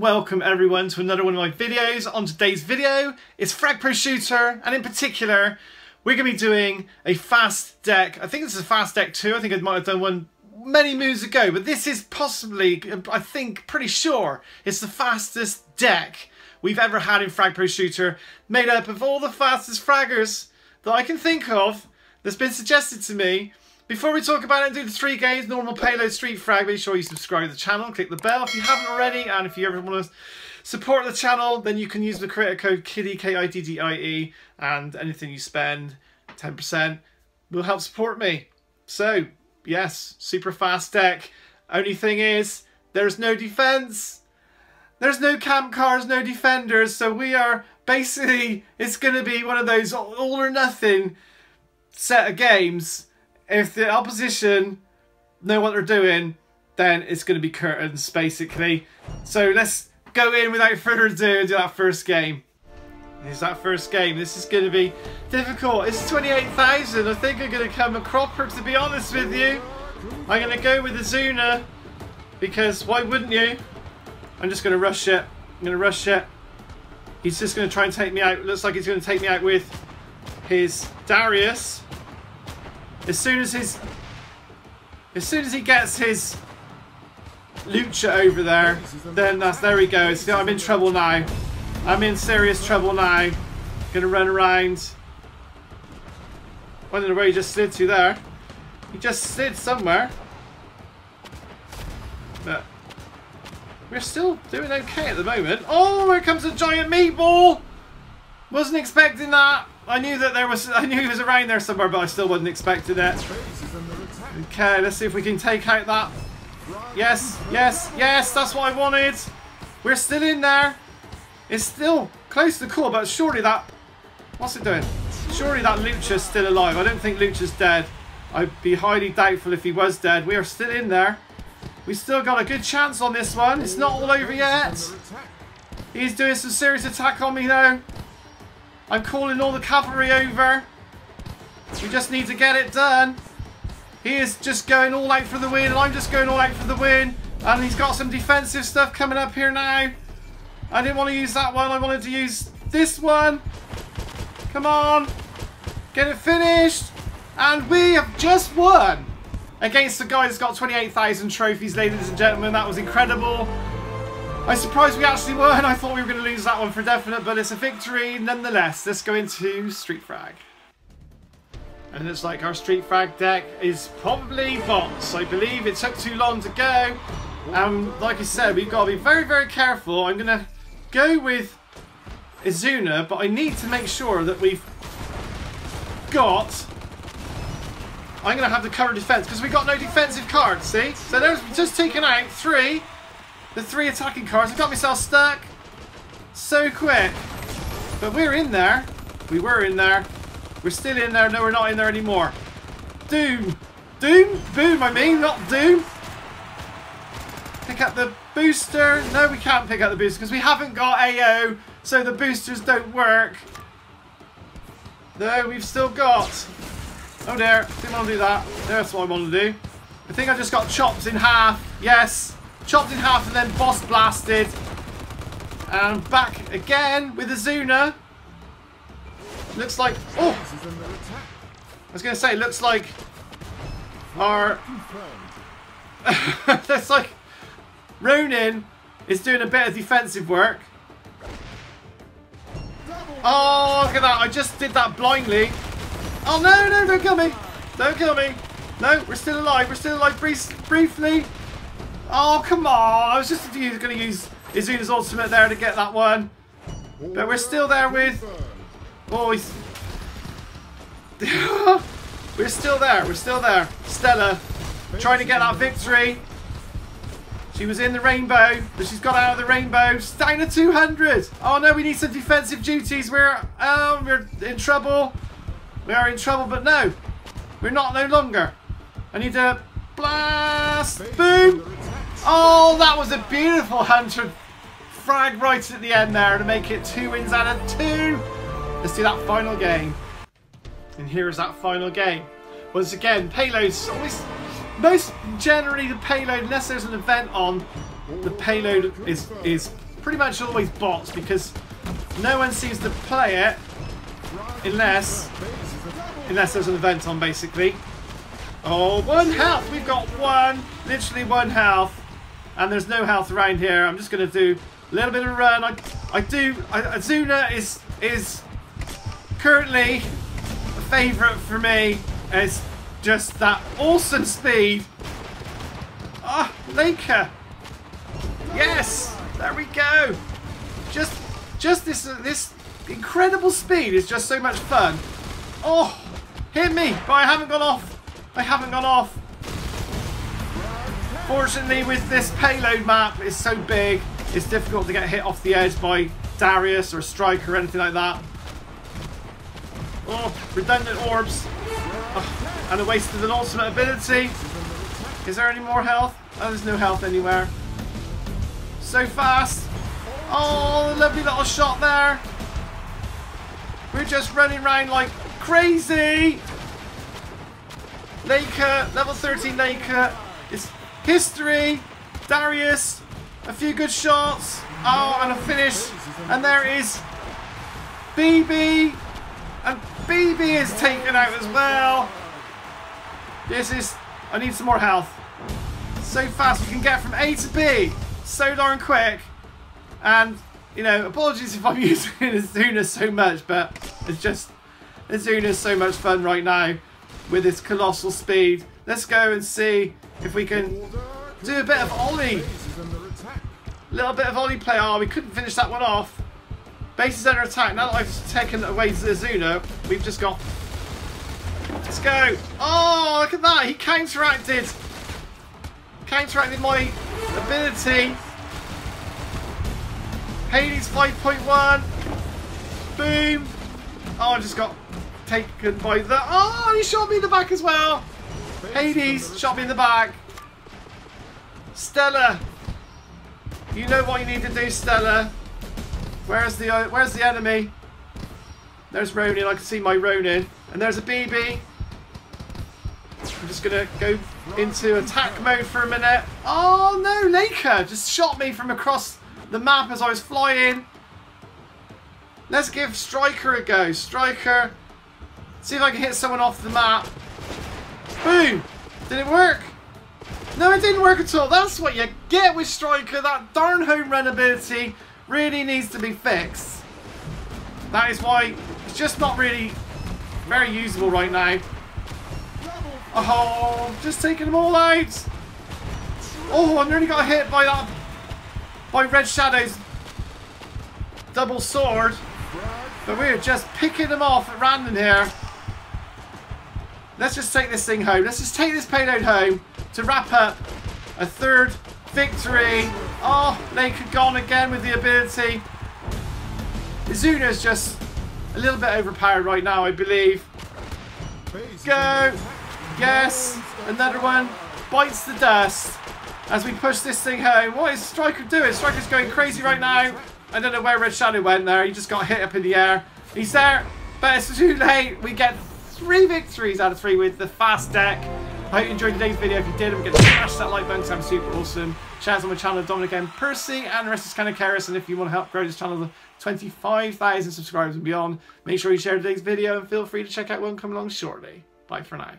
welcome everyone to another one of my videos. On today's video, it's Frag Pro Shooter, and in particular, we're going to be doing a fast deck. I think this is a fast deck too. I think I might have done one many moves ago, but this is possibly, I think, pretty sure, it's the fastest deck we've ever had in Frag Pro Shooter, made up of all the fastest fraggers that I can think of that's been suggested to me. Before we talk about it and do the three games, normal payload, street frag, make sure you subscribe to the channel, click the bell if you haven't already, and if you ever want to support the channel, then you can use the creator code KIDDIE, K-I-D-D-I-E, and anything you spend, 10%, will help support me. So, yes, super fast deck. Only thing is, there's no defense. There's no camp cars, no defenders, so we are basically, it's going to be one of those all or nothing set of games if the opposition know what they're doing, then it's going to be curtains, basically. So let's go in without further ado and do that first game. Here's that first game. This is going to be difficult. It's 28,000. I think I'm going to come a cropper, to be honest with you. I'm going to go with the Zuna, because why wouldn't you? I'm just going to rush it. I'm going to rush it. He's just going to try and take me out. Looks like he's going to take me out with his Darius. As soon as his... As soon as he gets his Lucha over there, then that's... There he goes. I'm in trouble now. I'm in serious trouble now. Gonna run around. I don't know where he just slid to there. He just slid somewhere. But we're still doing okay at the moment. Oh, here comes a giant meatball! Wasn't expecting that. I knew that there was. I knew he was around there somewhere, but I still wasn't expecting it. Okay, let's see if we can take out that. Yes, yes, yes. That's what I wanted. We're still in there. It's still close to the core, but surely that. What's it doing? Surely that Lucha's still alive. I don't think Lucha's dead. I'd be highly doubtful if he was dead. We are still in there. We still got a good chance on this one. It's not all over yet. He's doing some serious attack on me though. I'm calling all the cavalry over. We just need to get it done. He is just going all out for the win, and I'm just going all out for the win. And he's got some defensive stuff coming up here now. I didn't want to use that one. I wanted to use this one. Come on. Get it finished. And we have just won against the guy that's got 28,000 trophies, ladies and gentlemen. That was incredible. I'm surprised we actually won. I thought we were going to lose that one for definite, but it's a victory nonetheless. Let's go into Street Frag. And it's like our Street Frag deck is probably bots. I believe it took too long to go. And like I said, we've got to be very, very careful. I'm going to go with Izuna, but I need to make sure that we've got... I'm going to have the cover defense because we've got no defensive cards, see? So there's just taken out three the three attacking cars. I got myself stuck so quick. But we're in there. We were in there. We're still in there. No, we're not in there anymore. Doom. Doom? Boom, I mean, not Doom. Pick up the booster. No, we can't pick up the booster because we haven't got AO, so the boosters don't work. No, we've still got... Oh dear, didn't want to do that. That's what I want to do. I think I just got chopped in half. Yes. Chopped in half and then boss blasted. And back again with Izuna. Looks like... Oh! I was going to say, looks like our... That's like Ronin is doing a bit of defensive work. Oh, look at that. I just did that blindly. Oh, no, no, don't kill me. Don't kill me. No, we're still alive. We're still alive briefly. Oh, come on. I was just going to use Izuna's ultimate there to get that one. But we're still there with... He's... we're still there. We're still there. Stella trying to get that victory. She was in the rainbow, but she's got out of the rainbow. Down to 200. Oh, no, we need some defensive duties. We're, um, we're in trouble. We are in trouble, but no. We're not no longer. I need to blast. Boom. Oh, that was a beautiful hunter frag right at the end there to make it two wins out of two. Let's do that final game. And here is that final game. Once again, payloads always, most generally the payload, unless there's an event on, the payload is is pretty much always bots because no one seems to play it unless unless there's an event on basically. Oh, one health. We've got one, literally one health, and there's no health around here. I'm just gonna do a little bit of run. I, I do. I, Izuna is is currently a favourite for me. It's just that awesome speed. Ah, oh, Leica. Yes, there we go. Just, just this this incredible speed is just so much fun. Oh, hit me, but I haven't gone off. I haven't gone off. Fortunately, with this payload map, it's so big, it's difficult to get hit off the edge by Darius or Striker or anything like that. Oh, redundant orbs. Oh, and a waste of an ultimate ability. Is there any more health? Oh, there's no health anywhere. So fast. Oh, lovely little shot there. We're just running around like crazy. Leica, level 13 Leica. It's history. Darius, a few good shots. Oh, and a finish. And there is BB. And BB is taken out as well. This is... I need some more health. So fast we can get from A to B. So darn quick. And, you know, apologies if I'm using Izuna so much, but it's just... Izuna is so much fun right now with its colossal speed. Let's go and see if we can do a bit of Ollie. A little bit of Ollie play. Oh, we couldn't finish that one off. Base is under attack. Now that I've taken away Zazuna, we've just got... Let's go. Oh, look at that. He counteracted. Counteracted my ability. Hades 5.1. Boom. Oh, I just got taken by the... Oh, he shot me in the back as well. Hades shot me in the back. Stella. You know what you need to do, Stella. Where's the uh, where's the enemy? There's Ronin. I can see my Ronin. And there's a BB. I'm just to go into attack mode for a minute. Oh, no. Leica just shot me from across the map as I was flying. Let's give Striker a go. Striker. See if I can hit someone off the map. Boom. Did it work? No, it didn't work at all. That's what you get with Striker. That darn home run ability really needs to be fixed. That is why it's just not really very usable right now. Oh, just taking them all out. Oh, I nearly got hit by that, by Red Shadow's double sword. But we're just picking them off at random here. Let's just take this thing home. Let's just take this payload home to wrap up a third victory. Oh, Naked gone again with the ability. Izuna's just a little bit overpowered right now, I believe. Go! Yes! Another one. Bites the dust as we push this thing home. What is Striker doing? Striker's going crazy right now. I don't know where Red Shadow went there. He just got hit up in the air. He's there, but it's too late. We get three victories out of three with the fast deck. I hope you enjoyed today's video. If you did, I'm going to smash that like button because I'm super awesome. Out on my channel, Dominic M. Percy, and the rest is kind of Karis. And if you want to help grow this channel to 25,000 subscribers and beyond, make sure you share today's video and feel free to check out one coming along shortly. Bye for now.